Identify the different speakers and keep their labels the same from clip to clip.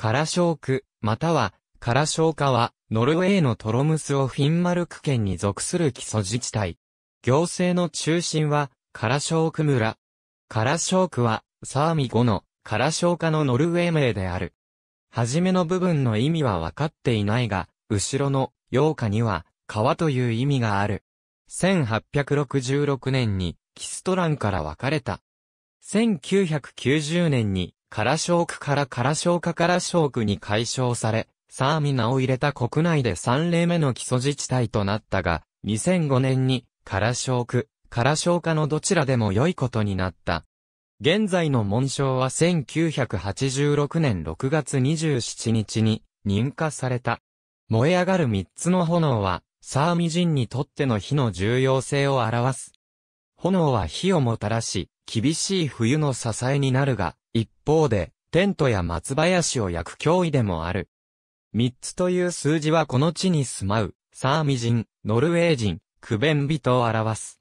Speaker 1: カラショーク、または、カラショーカは、ノルウェーのトロムスオフィンマルク県に属する基礎自治体。行政の中心は、カラショーク村。カラショークは、サーミ語の、カラショーカのノルウェー名である。はじめの部分の意味は分かっていないが、後ろの、洋歌には、川という意味がある。1866年に、キストランから分かれた。1990年に、カラショークからカラショーカカラショークに解消され、サーミナを入れた国内で3例目の基礎自治体となったが、2005年に、カラショーク、カラショーカのどちらでも良いことになった。現在の紋章は1986年6月27日に認可された。燃え上がる3つの炎は、サーミ人にとっての火の重要性を表す。炎は火をもたらし、厳しい冬の支えになるが、一方で、テントや松林を焼く脅威でもある。三つという数字はこの地に住まう、サーミ人、ノルウェー人、クベン人を表す。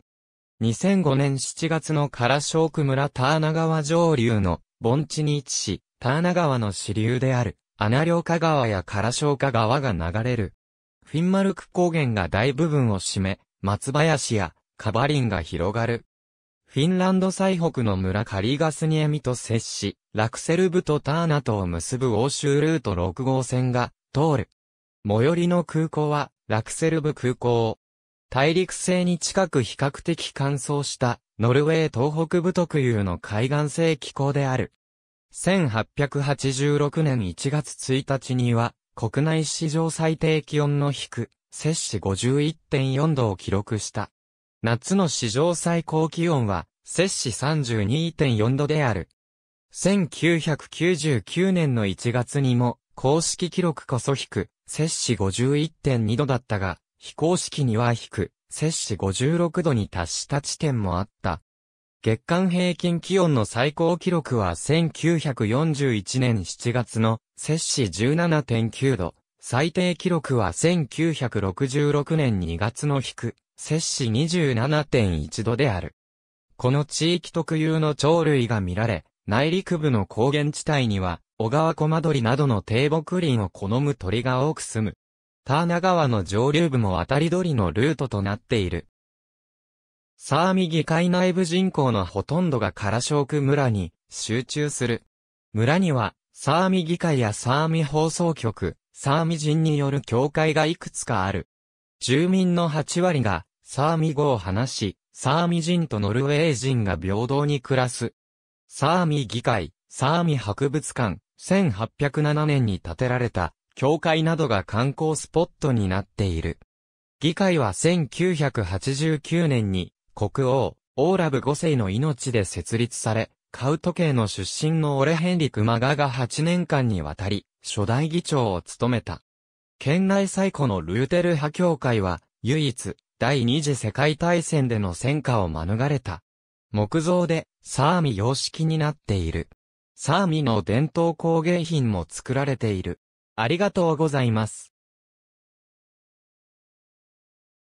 Speaker 1: 2005年7月のカラショーク村ターナ川上流の盆地に位置し、ターナ川の支流である、アナリョーカ川やカラショーカ川が流れる。フィンマルク高原が大部分を占め、松林やカバリンが広がる。フィンランド最北の村カリガスニエミと接し、ラクセルブとターナとを結ぶ欧州ルート6号線が通る。最寄りの空港はラクセルブ空港。大陸西に近く比較的乾燥したノルウェー東北部特有の海岸性気候である。1886年1月1日には国内史上最低気温の低、摂氏51.4度を記録した。夏の史上最高気温は、摂氏32.4度である。1999年の1月にも、公式記録こそ低、摂氏51.2度だったが、非公式には低、摂氏56度に達した地点もあった。月間平均気温の最高記録は1941年7月の摂氏17.9度。最低記録は1966年2月の低く、摂氏27.1度である。この地域特有の鳥類が見られ、内陸部の高原地帯には、小川コマ鳥などの低木林を好む鳥が多く住む。ターナ川の上流部も渡り鳥のルートとなっている。サーミ議会内部人口のほとんどがカラショーク村に集中する。村には、サーミ議会やサーミ放送局、サーミ人による教会がいくつかある。住民の8割がサーミ語を話し、サーミ人とノルウェー人が平等に暮らす。サーミ議会、サーミ博物館、1807年に建てられた、教会などが観光スポットになっている。議会は1989年に国王、オーラブ5世の命で設立され、カウト系の出身のオレヘンリク・マガが8年間にわたり、初代議長を務めた。県内最古のルーテル派教会は、唯一、第二次世界大戦での戦火を免れた。木造で、サーミ様式になっている。サーミの伝統工芸品も作られている。ありがとうございます。